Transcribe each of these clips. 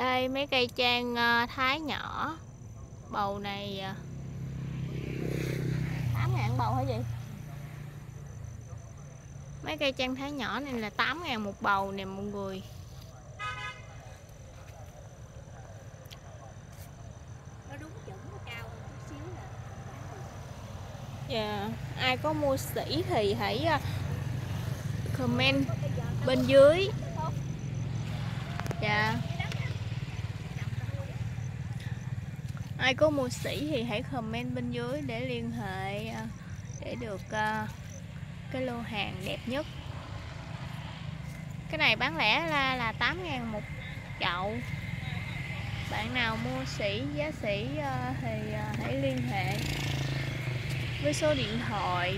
đây mấy cây trang ờ, thái nhỏ. Bầu này ờ, tám ngàn bầu hả chị? Mấy cây trang thái nhỏ này là 8 ngàn một bầu nè mọi người. Nó đúng chuẩn nó cao hơn chút xíu là Dạ, ai có mua sỉ thì hãy ờ, comment bên dưới. Ai có mua sỉ thì hãy comment bên dưới để liên hệ à, để được à, cái lô hàng đẹp nhất. Cái này bán lẻ là là 8 ngàn một chậu. Bạn nào mua sỉ, giá sỉ à, thì hãy liên hệ với số điện thoại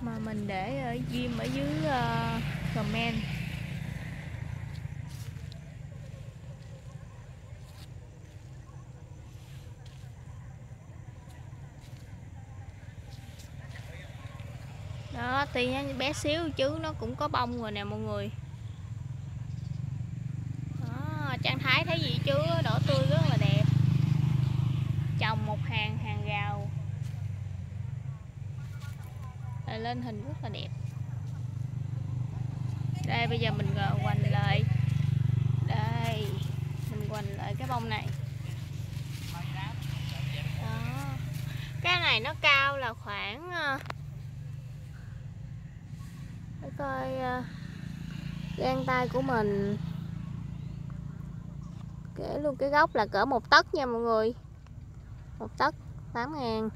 mà mình để ở ghim ở dưới comment đó, tuy nó bé xíu chứ nó cũng có bông rồi nè mọi người. Đó, trang thái thấy gì chứ đỏ tươi rất là đẹp. Trồng một hàng hàng rào. Lên hình rất là đẹp. Đây, bây giờ mình ờ, quành lại. Đây, mình quành lại cái bông này. Đó. Cái này nó cao là khoảng ờ, coi ờ, gan tay của mình. Kể luôn cái gốc là cỡ một tấc nha mọi người. Một tấc 8 ngàn.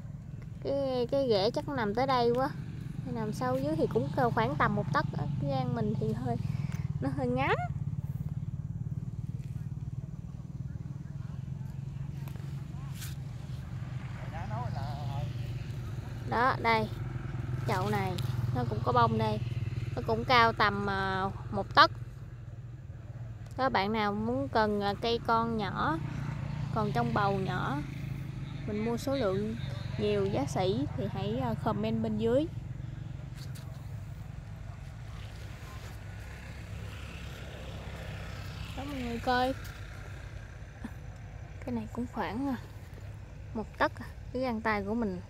Cái cái rễ chắc nằm tới đây quá. Nằm sâu dưới thì cũng khoảng tầm một tấc cái gan mình thì hơi, nó hơi ngắn. Đó, đây. Chậu này. Nó cũng có bông đây nó cũng cao tầm à, một tấc. Các bạn nào muốn cần à, cây con nhỏ, còn trong bầu nhỏ, mình mua số lượng nhiều giá sỉ thì hãy à, comment bên dưới. Đó, mọi người coi. Cái này cũng khoảng một tấc cái găng tay của mình.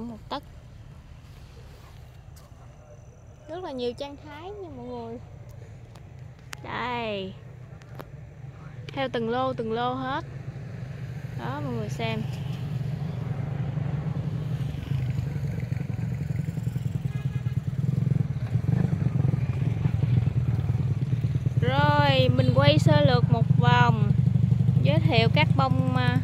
Khoảng một tấc rất là nhiều trang thái nha mọi người. Đây. Theo từng lô từng lô hết. Đó, mọi người xem. Rồi, mình quay sơ lược một vòng. Giới thiệu các bông à,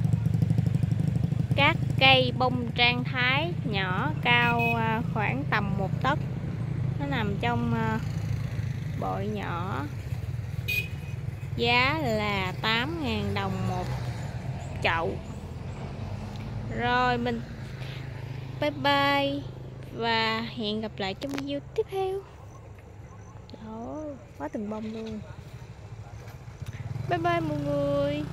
các cây bông trang thái nhỏ, cao à, khoảng tầm một tấc. Nó nằm trong à, bội nhỏ. Giá là 8.000 đồng một chậu. Rồi mình, bye bye và hẹn gặp lại trong video tiếp theo. Đó, quá từng bông luôn. Bye bye mọi người.